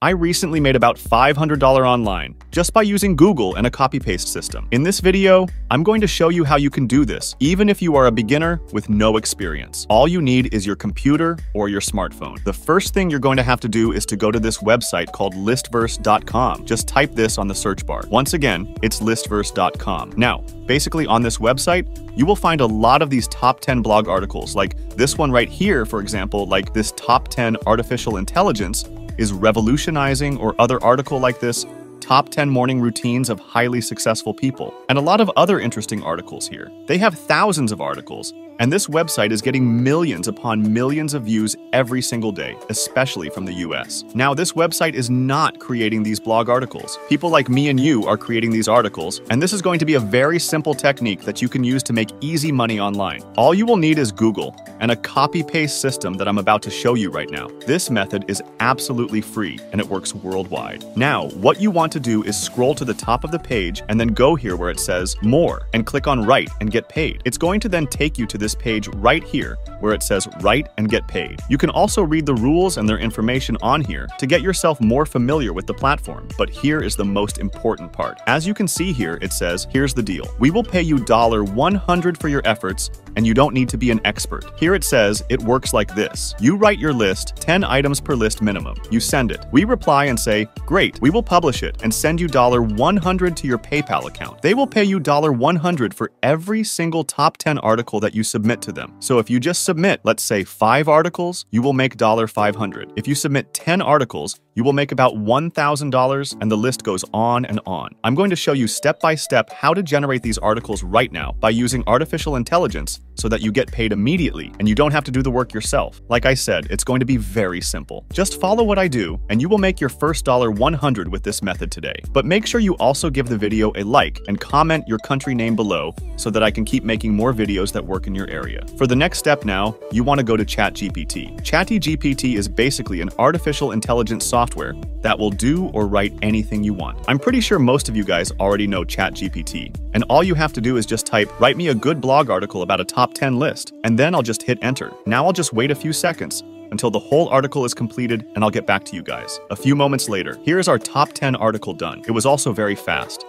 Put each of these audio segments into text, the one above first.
I recently made about $500 online just by using Google and a copy-paste system. In this video, I'm going to show you how you can do this, even if you are a beginner with no experience. All you need is your computer or your smartphone. The first thing you're going to have to do is to go to this website called listverse.com. Just type this on the search bar. Once again, it's listverse.com. Now, basically on this website, you will find a lot of these top 10 blog articles, like this one right here, for example, like this top 10 artificial intelligence is revolutionizing or other article like this top 10 morning routines of highly successful people, and a lot of other interesting articles here. They have thousands of articles, and this website is getting millions upon millions of views every single day, especially from the US. Now, this website is not creating these blog articles. People like me and you are creating these articles, and this is going to be a very simple technique that you can use to make easy money online. All you will need is Google and a copy-paste system that I'm about to show you right now. This method is absolutely free, and it works worldwide. Now, what you want to do is scroll to the top of the page and then go here where it says More, and click on Write and Get Paid. It's going to then take you to this this page right here where it says Write and Get Paid. You can also read the rules and their information on here to get yourself more familiar with the platform. But here is the most important part. As you can see here, it says, here's the deal. We will pay you $100 for your efforts and you don't need to be an expert. Here it says it works like this. You write your list, 10 items per list minimum. You send it. We reply and say, great, we will publish it and send you $100 to your PayPal account. They will pay you $100 for every single top 10 article that you submit to them. So if you just submit, let's say five articles, you will make $500. If you submit 10 articles, you will make about $1,000 and the list goes on and on. I'm going to show you step by step how to generate these articles right now by using artificial intelligence so that you get paid immediately and you don't have to do the work yourself. Like I said, it's going to be very simple. Just follow what I do and you will make your first dollar 100 with this method today. But make sure you also give the video a like and comment your country name below so that I can keep making more videos that work in your area. For the next step now, you want to go to ChatGPT. ChatGPT is basically an artificial intelligence software software that will do or write anything you want. I'm pretty sure most of you guys already know ChatGPT, and all you have to do is just type, write me a good blog article about a top 10 list, and then I'll just hit enter. Now I'll just wait a few seconds until the whole article is completed and I'll get back to you guys. A few moments later, here is our top 10 article done. It was also very fast.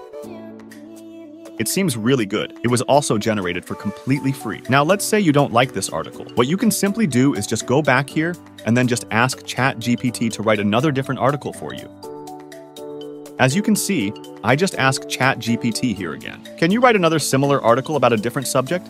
It seems really good. It was also generated for completely free. Now let's say you don't like this article. What you can simply do is just go back here and then just ask ChatGPT to write another different article for you. As you can see, I just asked ChatGPT here again. Can you write another similar article about a different subject?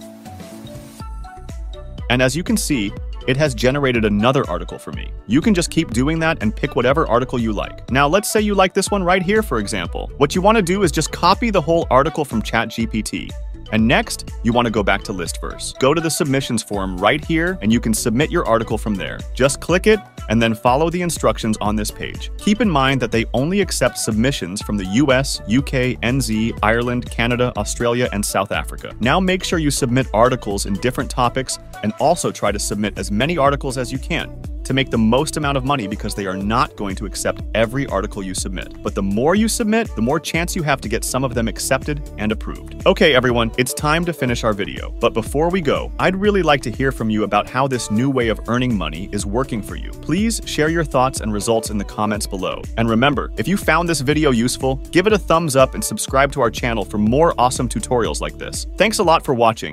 And as you can see, it has generated another article for me. You can just keep doing that and pick whatever article you like. Now, let's say you like this one right here, for example. What you want to do is just copy the whole article from ChatGPT and next, you want to go back to Listverse. Go to the submissions form right here and you can submit your article from there. Just click it and then follow the instructions on this page. Keep in mind that they only accept submissions from the US, UK, NZ, Ireland, Canada, Australia, and South Africa. Now make sure you submit articles in different topics and also try to submit as many articles as you can to make the most amount of money because they are not going to accept every article you submit. But the more you submit, the more chance you have to get some of them accepted and approved. Okay, everyone, it's time to finish our video. But before we go, I'd really like to hear from you about how this new way of earning money is working for you. Please share your thoughts and results in the comments below. And remember, if you found this video useful, give it a thumbs up and subscribe to our channel for more awesome tutorials like this. Thanks a lot for watching.